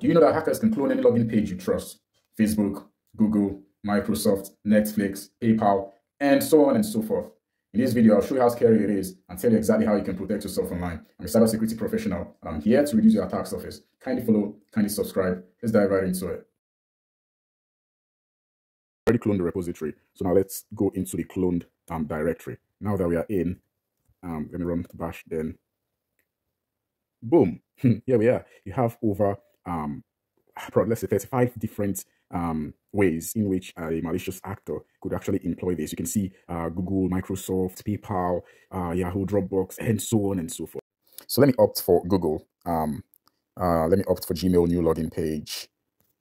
Do you know that hackers can clone any login page you trust? Facebook, Google, Microsoft, Netflix, PayPal, and so on and so forth. In this video, I'll show you how scary it is and tell you exactly how you can protect yourself online. I'm a cybersecurity professional and I'm here to reduce your attack surface. Kindly follow, kindly subscribe. Let's dive right into it. Already cloned the repository. So now let's go into the cloned um, directory. Now that we are in, um, let me run bash then. Boom. Here we are. You have over um, let's say 35 different um, ways in which a malicious actor could actually employ this. You can see uh, Google, Microsoft, PayPal, uh, Yahoo, Dropbox, and so on and so forth. So let me opt for Google. Um, uh, let me opt for Gmail new login page.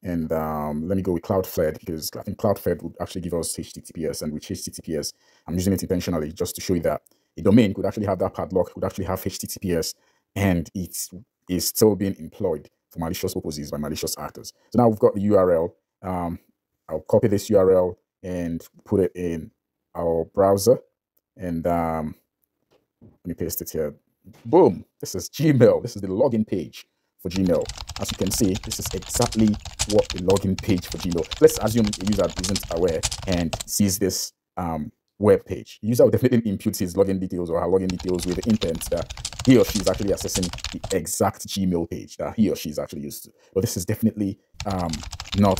And um, let me go with Cloudflare because I think Cloudflare would actually give us HTTPS. And with HTTPS, I'm using it intentionally just to show you that a domain could actually have that padlock, could actually have HTTPS, and it is still being employed for malicious purposes by malicious actors. So now we've got the URL. Um, I'll copy this URL and put it in our browser. And um, let me paste it here. Boom. This is Gmail. This is the login page for Gmail. As you can see, this is exactly what the login page for Gmail. Let's assume the user isn't aware and sees this um, web page. The user will definitely impute his login details or her login details with the intent that he or she is actually accessing the exact Gmail page that he or she is actually used to. But this is definitely um, not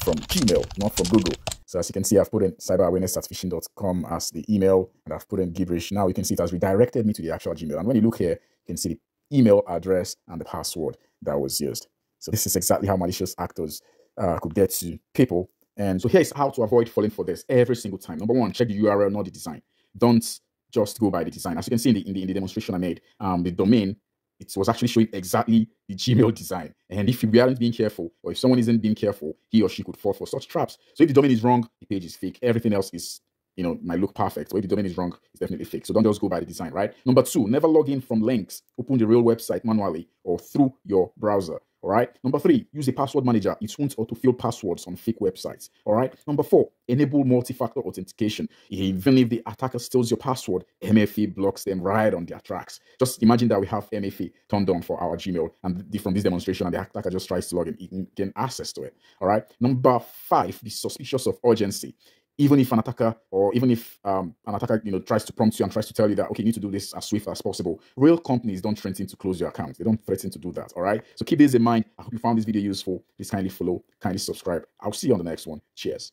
from Gmail, not from Google. So as you can see, I've put in cyberawareness.phishing.com as the email, and I've put in gibberish. Now you can see it has redirected me to the actual Gmail. And when you look here, you can see the email address and the password that was used. So this is exactly how malicious actors uh, could get to people and so here's how to avoid falling for this every single time. Number one, check the URL, not the design. Don't just go by the design. As you can see in the, in the, in the demonstration I made, um, the domain, it was actually showing exactly the Gmail design. And if we aren't being careful, or if someone isn't being careful, he or she could fall for such traps. So if the domain is wrong, the page is fake. Everything else is you know, might look perfect. But if the domain is wrong, it's definitely fake. So don't just go by the design, right? Number two, never log in from links. Open the real website manually or through your browser. All right. Number three, use a password manager. It won't autofill passwords on fake websites. All right. Number four, enable multi-factor authentication. Even if the attacker steals your password, MFA blocks them right on their tracks. Just imagine that we have MFA turned on for our Gmail, and from this demonstration, and the attacker just tries to log in, he can gain access to it. All right. Number five, be suspicious of urgency even if an attacker or even if um, an attacker you know tries to prompt you and tries to tell you that okay you need to do this as swift as possible real companies don't threaten to close your account. They don't threaten to do that all right? So keep this in mind. I hope you found this video useful. Please kindly follow kindly subscribe. I'll see you on the next one. Cheers